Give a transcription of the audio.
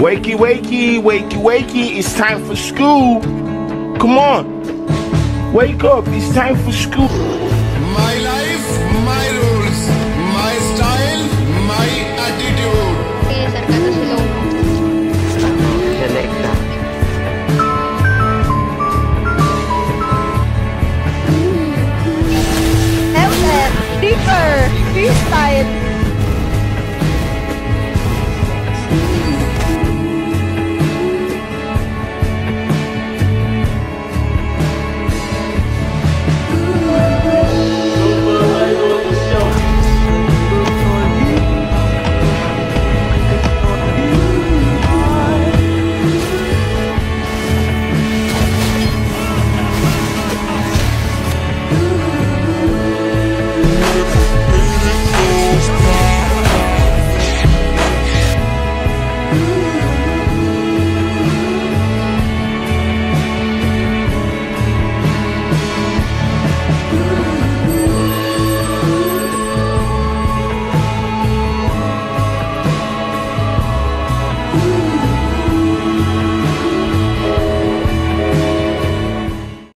Wakey, wakey, wakey, wakey. It's time for school. Come on. Wake up. It's time for school. My life, my rules, my style, my attitude. Deeper! Freestyle!